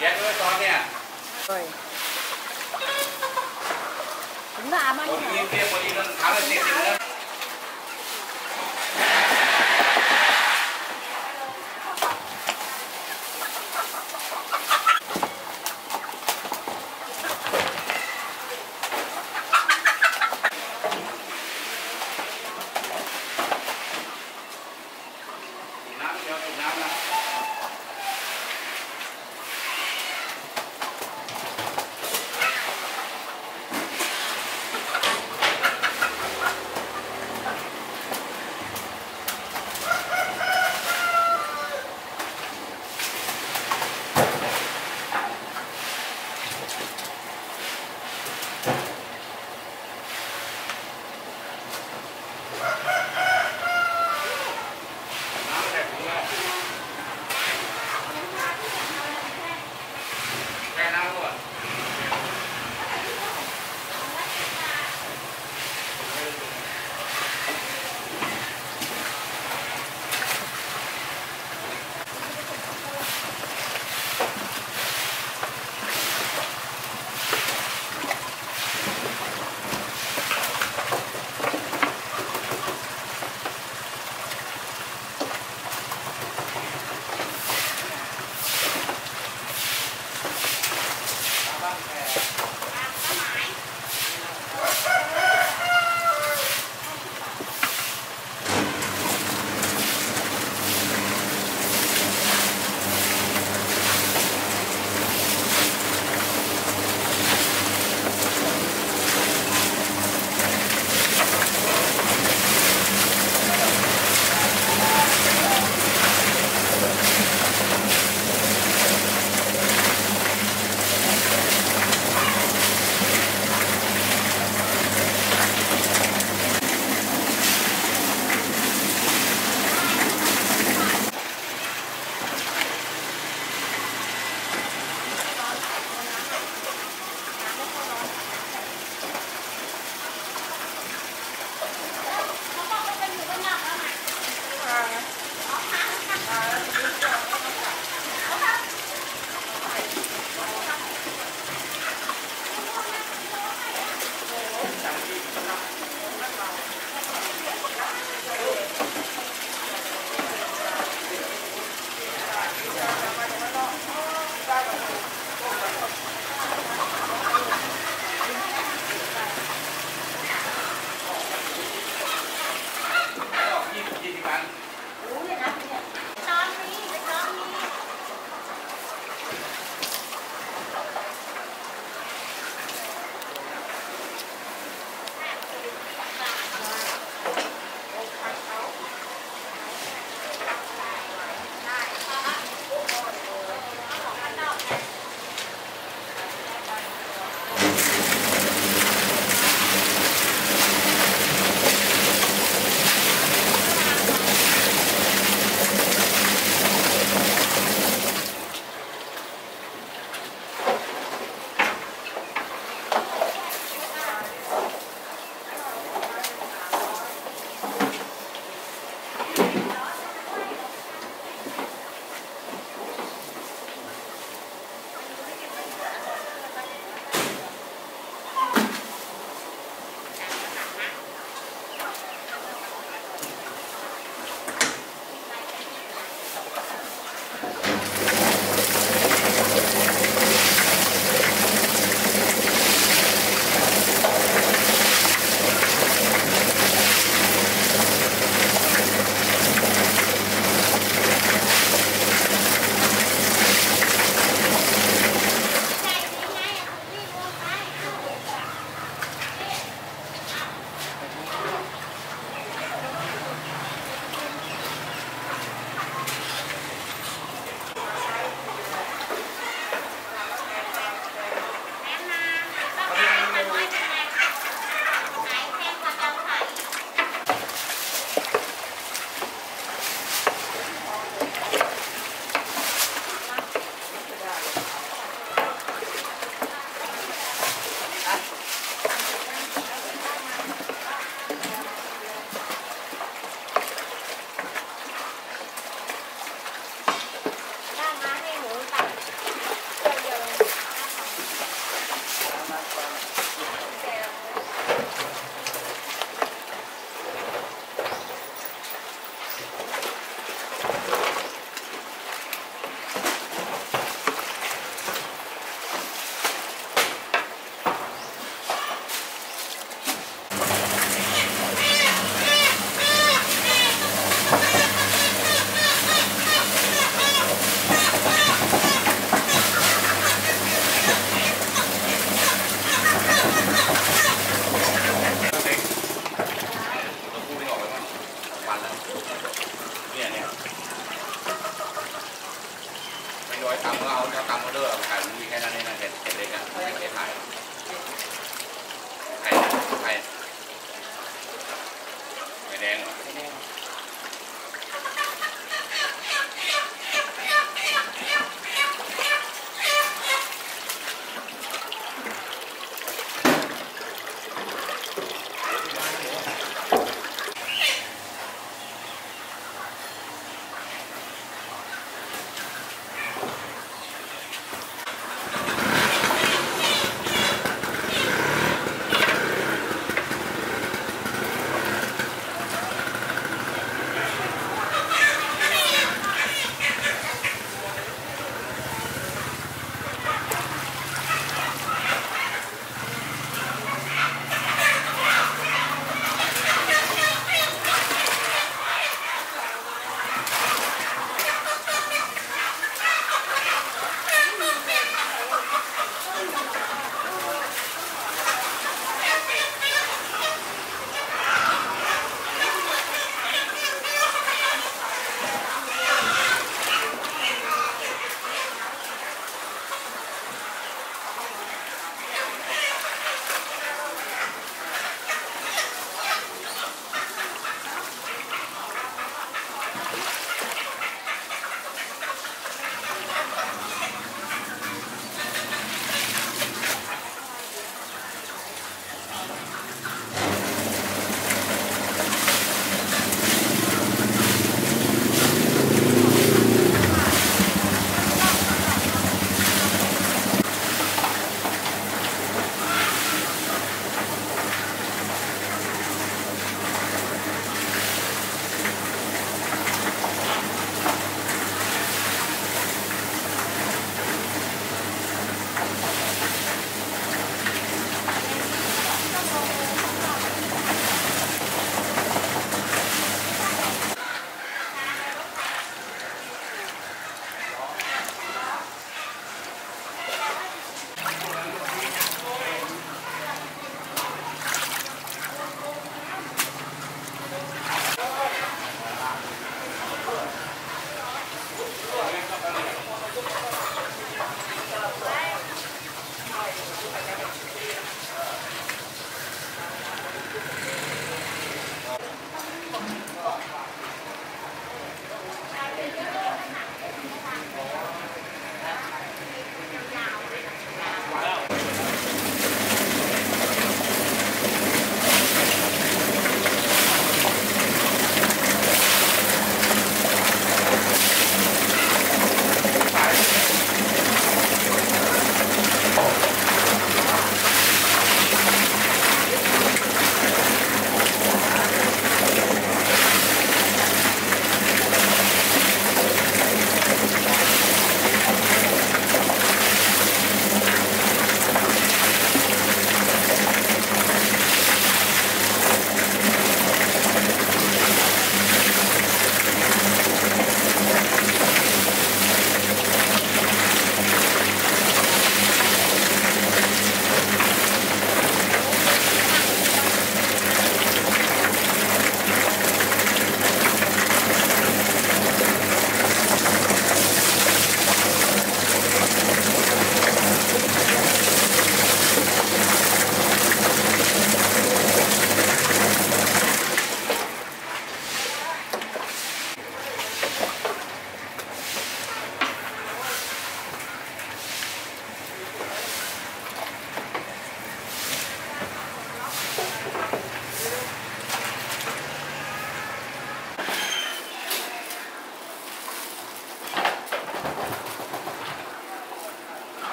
Dạ đưa cho nha. Rồi. Đúng là bao nhiêu? Một viên kia một đi lên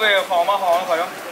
喂，好吗？好，好，好。